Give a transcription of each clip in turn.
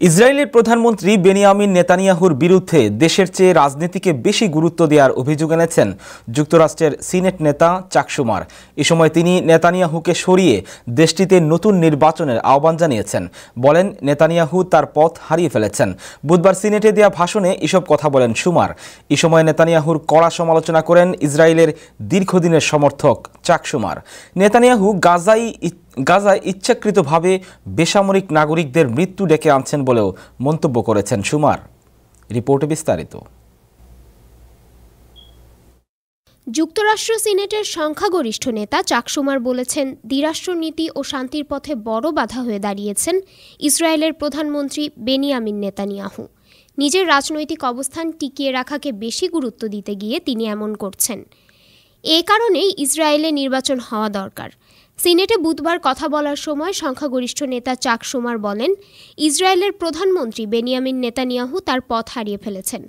ইসরায়েলের প্রধানমন্ত্রী বেনিয়ামিন নেতানিয়াহুর বিরুদ্ধে দেশের চেয়ে রাজনীতিকে বেশি গুরুত্ব দেওয়ার অভিযোগ এনেছেন যুক্তরাষ্ট্রের সিনেট নেতা চাকসুমার এ সময় তিনি নেতানিয়াহুকে সরিয়ে দেশটিতে নতুন নির্বাচনের আহ্বান জানিয়েছেন। বলেন, নেতানিয়াহু তার পথ হারিয়ে ফেলেছেন। বুধবার সিনেটে দেওয়া ভাষণে এসব কথা বলেন সুমার। এ সময় নেতানিয়াহুর কড়া সমালোচনা করেন ইসরায়েলের দীর্ঘদিনের সমর্থক চাকসুমার নেতানিয়াহু গাজাই গাজায় ইচ্ছাকৃতভাবে বেসামরিক নাগরিকদের মৃত্যু ডেকে আনছেন বলেও মন্তব্য করেছেন সুমার। রিপোর্টে বিস্তারিত। যুক্তরাষ্ট্র সিনেটের সংখ্যাগরিষ্ঠ নেতা চাকসুমার বলেছেন, দ্বিরাষ্ট্রনীতি ও শান্তির পথে বড় বাধা হয়ে দাঁড়িয়েছেন ইসরায়েলের প্রধানমন্ত্রী বেনিয়ামিন নেতানিয়াহু। নিজের রাজনৈতিক অবস্থান টিকিয়ে রাখাকে বেশি গুরুত্ব দিতে গিয়ে তিনি এমন করছেন। এ কারণেই ইসরায়েলে নির্বাচন হওয়া দরকার। সিনেটে বুধবার কথা বলার সময় সংখ্যাগরিষ্ঠ নেতা চাক সুমার বলেন, ইসরায়েলের প্রধানমন্ত্রী বেনিয়ামিন নেতানিয়াহু তার পথ হারিয়ে ফেলেছেন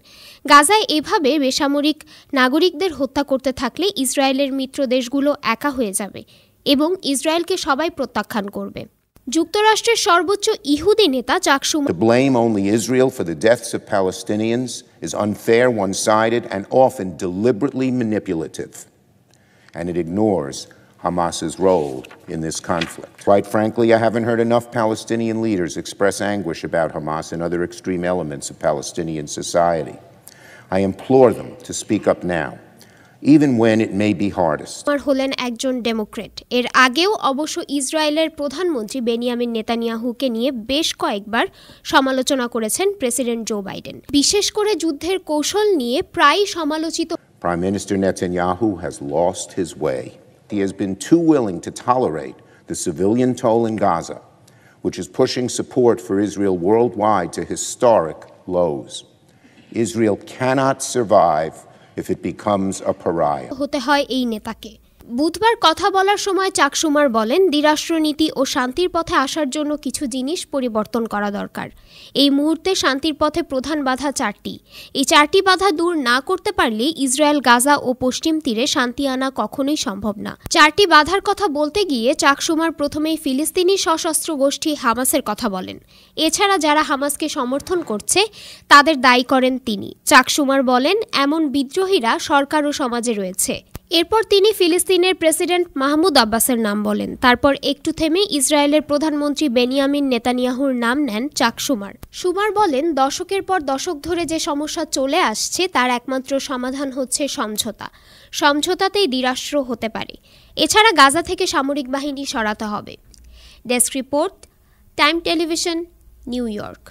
গাজায় এভাবে বেসামরিক নাগরিকদের হত্যা করতে থাকলে ইসরায়েলের মিত্র দেশগুলো একা হয়ে যাবে এবং ইসরায়েলকে সবাই প্রত্যাখ্যান করবে যুক্তরাষ্ট্রের সর্বোচ্চ ইহুদি নেতা Chuck Schumer To blame only for the is and. And it ignores Hamas's role in this conflict. Quite frankly, I haven't heard enough Palestinian leaders express anguish about Hamas and other extreme elements of Palestinian society. I implore them to speak up now, even when it may be hardest. হলেন একজন Democrat এর আগেও অবশ্য ইসরায়েলের প্রধানমন্ত্রী Benjamin নেতানিয়াহুকে নিয়ে বেশ কয়েকবার সমালোচনা করেছেন প্রেসিডেন্ট জো বাইডেন বিশেষ করে যুদ্ধের কৌশল নিয়ে প্রায় সমালোচিত Prime Minister Netanyahu has lost his way. He has been too willing to tolerate the civilian toll in Gaza, which is pushing support for Israel worldwide to historic lows. Israel cannot survive if it becomes a pariah. হতে হয় এই নেতাকে বুধবার কথা বলার সময় Chuck Schumer বলেন, দ্বিরাষ্ট্রনীতি ও শান্তির পথে আসার জন্য কিছু জিনিস পরিবর্তন করা দরকার। এই মুহূর্তে শান্তির পথে প্রধান বাধা চারটি। এই চারটি বাধা দূর না করতে পারলে ইসরায়েল, গাজা ও পশ্চিম তীরে শান্তি আনা কখনোই সম্ভব না। চারটি বাধার কথা বলতে গিয়ে চাকসুমার প্রথমেই ফিলিস্তিনি সশস্ত্র গোষ্ঠী হামাসের কথা বলেন। এছাড়া যারা হামাসকে সমর্থন করছে, তাদের দায়ী করেন তিনি। চাকসুমার বলেন, এমন বিদ্রোহীরা সরকার ও সমাজে রয়েছে। এরপর তিনি ফিলিস্তিনের প্রেসিডেন্ট মাহমুদ আব্বাসের নাম বলেন। তারপর একটু থেমে ইসরায়েলের প্রধানমন্ত্রী বেনিয়ামিন নেতানিয়াহুর নাম নেন চাক সুমার। সুমার বলেন, দশকের পর দশক ধরে যে সমস্যা চলে আসছে, তার একমাত্র সমাধান হচ্ছে সমঝোতা। সমঝোতাতেই দ্বিরাষ্ট্র হতে পারে। এছাড়া গাজা থেকে সামরিক বাহিনী সরাতে হবে। Desk report, time television, New York.